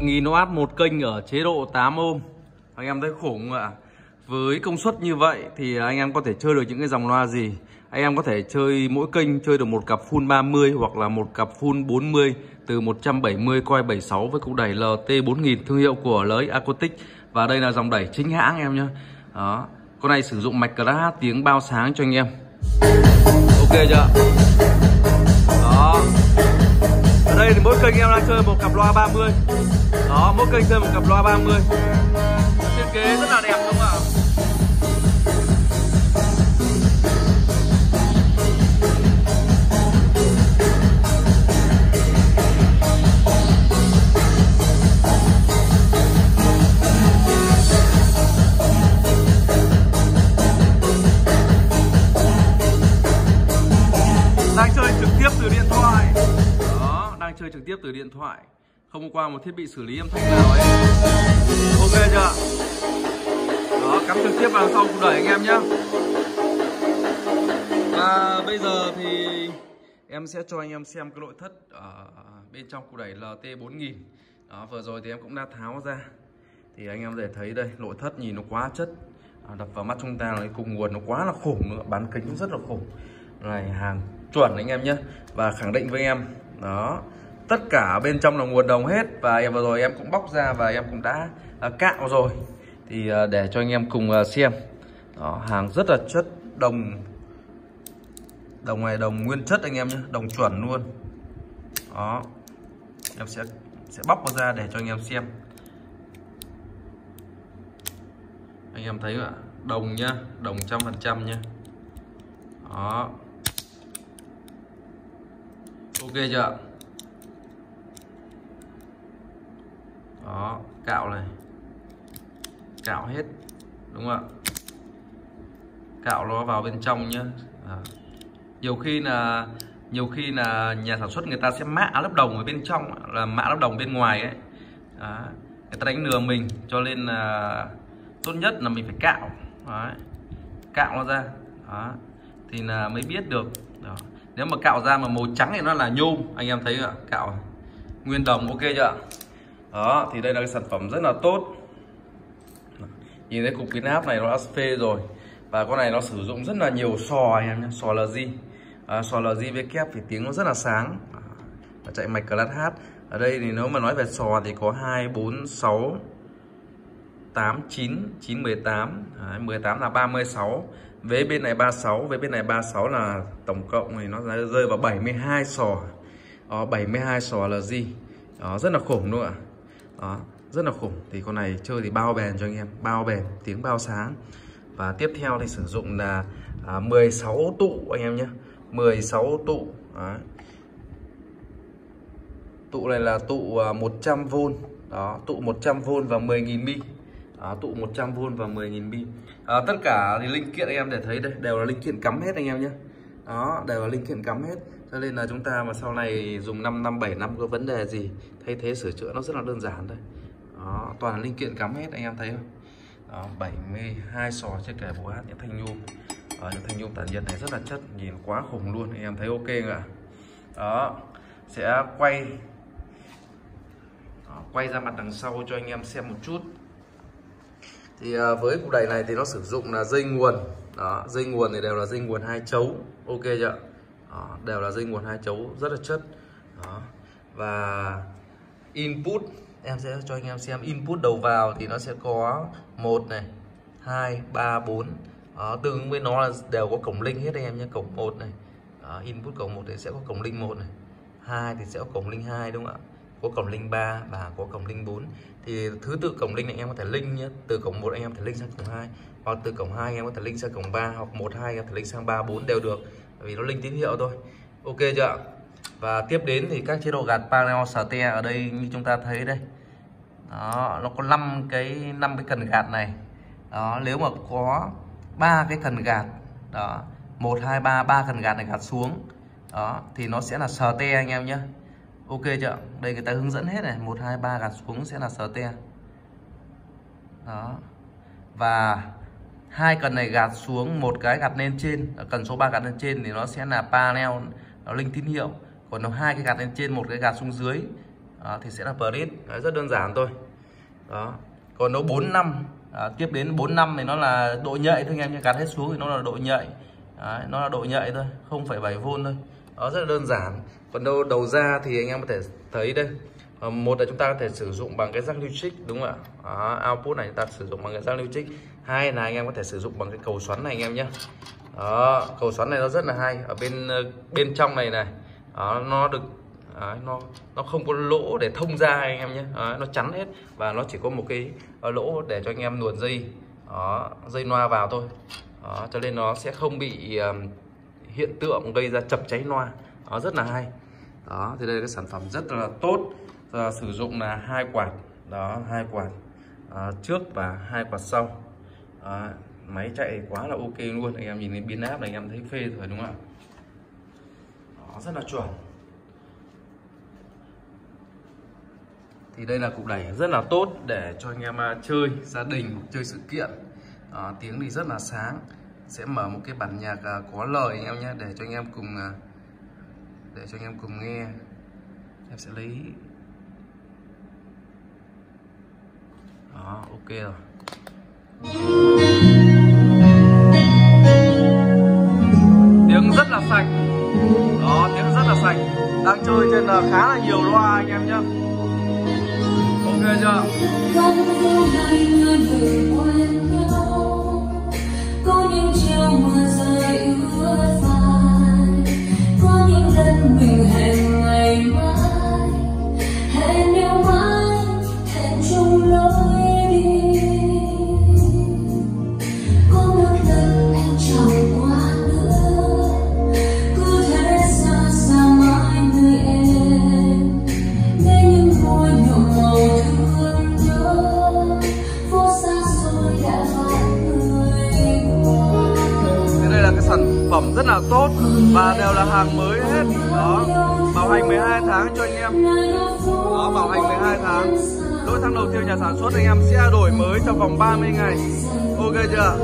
1000W một kênh ở chế độ 8 ohm Anh em thấy khủng không ạ? Với công suất như vậy thì anh em có thể chơi được những cái dòng loa gì? Anh em có thể chơi mỗi kênh chơi được một cặp full 30 hoặc là một cặp full 40 Từ 170 coi 76 với cục đẩy LT4000 thương hiệu của lưới Acoustic. Và đây là dòng đẩy chính hãng em nhé Đó. Con này sử dụng mạch class tiếng bao sáng cho anh em. Ok chưa kênh em đang chơi, một cặp loa 30 đó, mỗi kênh chơi một cặp loa 30 thiết kế rất là đẹp, đúng không trực tiếp từ điện thoại không qua một thiết bị xử lý âm thanh nào ấy. Ok chưa? Đó cắm trực tiếp vào sau đẩy anh em nhé và bây giờ thì em sẽ cho anh em xem cái nội thất ở bên trong cụ đẩy LT 4000 đó vừa rồi thì em cũng đã tháo ra. Thì anh em để thấy đây nội thất nhìn nó quá chất. À, đập vào mắt chúng ta là cùng nguồn nó quá là khủng nữa bán kính cũng rất là khủng. Này hàng chuẩn anh em nhé và khẳng định với em đó tất cả bên trong là nguồn đồng hết và em vừa rồi em cũng bóc ra và em cũng đã uh, cạo rồi. Thì uh, để cho anh em cùng uh, xem. Đó hàng rất là chất đồng đồng này đồng nguyên chất anh em nhé đồng chuẩn luôn. Đó em sẽ sẽ bóc nó ra để cho anh em xem. Anh em thấy ạ đồng nhá đồng trăm phần trăm nhá. Đó. Ok chưa đó, cạo này. Cạo hết, đúng không ạ? Cạo nó vào bên trong nhá. À. nhiều khi là, nhiều khi là nhà sản xuất người ta sẽ mạ lớp đồng ở bên trong, là mạ lớp đồng bên ngoài ấy. À. người ta đánh lừa mình, cho nên là tốt nhất là mình phải cạo. Đấy. cạo nó ra. Đó. thì là mới biết được. Đó. nếu mà cạo ra mà màu trắng thì nó là nhôm. Anh em thấy ạ? Cạo. Nguyên đồng ok chưa đó thì đây là cái sản phẩm rất là tốt. Nhìn thấy cục biến áp này nó đã phê rồi. Và con này nó sử dụng rất là nhiều sò anh em nhé sò là gì? À, sò là gì với kép thì tiếng nó rất là sáng. Và chạy mạch class H. Ở đây thì nếu mà nói về sò thì có 2 4 6 8 9 9 18 Đấy, 18 là 36 vế bên này 36 vế bên này 36 là tổng cộng thì nó rơi vào 72 sò. Đó, 72 sò là gì? Đó rất là khủng luôn ạ đó rất là khủng. Thì con này chơi thì bao bền cho anh em bao bền tiếng bao sáng. Và tiếp theo thì sử dụng là à, 16 tụ anh em nhé. 16 tụ đó. tụ này là tụ à, 100V đó tụ 100V và 10.000 mi. Đó, tụ 100V và 10.000 mi. À, tất cả thì linh kiện anh em để thấy đây đều là linh kiện cắm hết anh em nhé. Đó đều là linh kiện cắm hết. Thế nên là chúng ta mà sau này dùng 5 năm 7 năm có vấn đề gì thay thế sửa chữa nó rất là đơn giản thôi. Đó, toàn là linh kiện cắm hết anh em thấy không? Đó, 72 sò trên kẻ bộ hát những thanh nhôm Đó, những thanh nhôm tản nhiệt này rất là chất nhìn quá khủng luôn anh em thấy ok không ạ? Đó sẽ quay đó, quay ra mặt đằng sau cho anh em xem một chút. Thì à, với cục đẩy này thì nó sử dụng là dây nguồn. Đó dây nguồn thì đều là dây nguồn hai chấu. Ok chưa đó, đều là dây nguồn hai chấu rất là chất. Đó. Và input em sẽ cho anh em xem input đầu vào thì nó sẽ có một này hai ba bốn. Tương ứng với nó là đều có cổng link hết anh em nhé cổng một này. Đó, input cổng một thì sẽ có cổng link một này. Hai thì sẽ có cổng link hai đúng không ạ? Có cổng link 3 và có cổng link 4 thì thứ tự cổng link này em có thể link nhé. Từ cổng 1 anh em có thể link sang cổng 2 hoặc từ cổng 2 anh em có thể link sang cổng 3 hoặc 1 2 anh em có thể link sang 3 4 đều được vì nó linh tín hiệu thôi. Ok chưa và tiếp đến thì các chế độ gạt panel te ở đây như chúng ta thấy đây. Đó, nó có 5 cái 5 cái cần gạt này. Đó, nếu mà có ba cái cần gạt, đó, một, hai, ba ba cần gạt này gạt xuống, đó, thì nó sẽ là sờ te anh em nhé. Ok chưa đây người ta hướng dẫn hết này. Một, hai, ba gạt xuống sẽ là sờ te đó. Và hai cần này gạt xuống một cái gạt lên trên. Cần số 3 gạt lên trên thì nó sẽ là panel nó linh tín hiệu. Còn nó hai cái gạt lên trên một cái gạt xuống dưới đó, thì sẽ là Prit rất đơn giản thôi. Đó. Còn nó 4 năm à, tiếp đến 4 năm thì nó là độ nhạy thôi anh em nhé. Gạt hết xuống thì nó là độ nhạy. Đấy, nó là độ nhạy thôi 0,7V thôi. Đó rất là đơn giản. Còn đâu đầu ra thì anh em có thể thấy đây. Ờ, một là chúng ta có thể sử dụng bằng cái rắc lưu trích đúng không ạ? Đó, output này chúng ta sử dụng bằng cái rắc lưu trích hai là anh em có thể sử dụng bằng cái cầu xoắn này anh em nhé. Đó cầu xoắn này nó rất là hay. Ở bên ờ, bên trong này này đó, nó được Đấy, nó nó không có lỗ để thông ra anh em nhé. Đấy, nó chắn hết và nó chỉ có một cái ờ, lỗ để cho anh em luồn dây đó, dây loa vào thôi. Đó, cho nên nó sẽ không bị um, hiện tượng gây ra chập cháy loa. Nó rất là hay. Đó thì đây là cái sản phẩm rất là tốt. À, sử dụng là hai quạt. Đó hai quạt à, trước và hai quạt sau à, máy chạy quá là ok luôn. Anh em nhìn thấy biến áp này anh em thấy phê rồi đúng không ạ? Rất là chuẩn. Thì đây là cục đẩy rất là tốt để cho anh em à, chơi gia đình chơi sự kiện. À, tiếng thì rất là sáng. Sẽ mở một cái bản nhạc à, có lời anh em nhé để cho anh em cùng à, để cho anh em cùng nghe. Em sẽ lấy đó ok rồi. Sạch. Đó, tiếng rất là sạch. Đang chơi trên là khá là nhiều loa anh em nhé ok chưa? Có những chiều mưa rơi ướt vai có những lần mình hẹn phẩm rất là tốt và đều là hàng mới hết. Đó, bảo hành 12 tháng cho anh em. Đó, bảo hành 12 tháng. Lỗi tháng đầu tiên nhà sản xuất anh em sẽ đổi mới trong vòng 30 ngày. Ok chưa?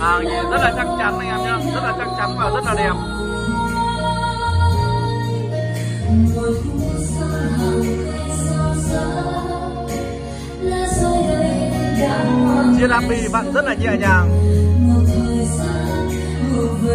Hàng nhìn rất là chắc chắn anh em nhá. Rất là chắc chắn và rất là đẹp. Chiếc thu lá bì bạn rất là nhẹ nhàng anh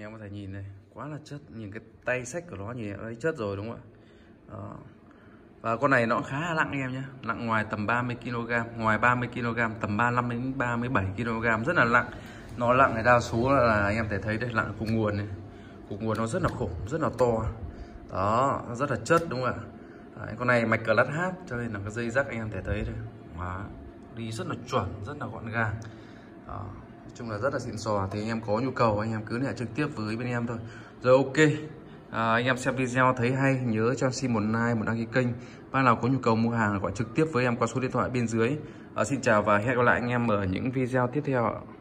em có thể nhìn này, quá là chất, nhìn cái tay sách của nó nhìn ấy chất rồi, đúng không ạ? Đó. và con này nó khá là nặng em nhé, nặng ngoài tầm 30 kg ngoài 30 kg tầm 35 đến 37 kg rất là nặng nó lặng này đa số là anh em thể thấy đây lặng cục nguồn này. Cục nguồn nó rất là khủng rất là to. Đó nó rất là chất đúng không ạ? Đấy, con này mạch cờ lát hát cho nên là cái dây rắc anh em thể thấy đây. Đó. đi rất là chuẩn rất là gọn gàng. Đó. Nói chung là rất là xịn sò. Thì anh em có nhu cầu anh em cứ liên hệ trực tiếp với bên em thôi. Rồi ok. À, anh em xem video thấy hay nhớ cho em xin một like một đăng ký kênh. Bác nào có nhu cầu mua hàng gọi trực tiếp với em qua số điện thoại bên dưới. À, xin chào và hẹn gặp lại anh em ở những video tiếp theo ạ.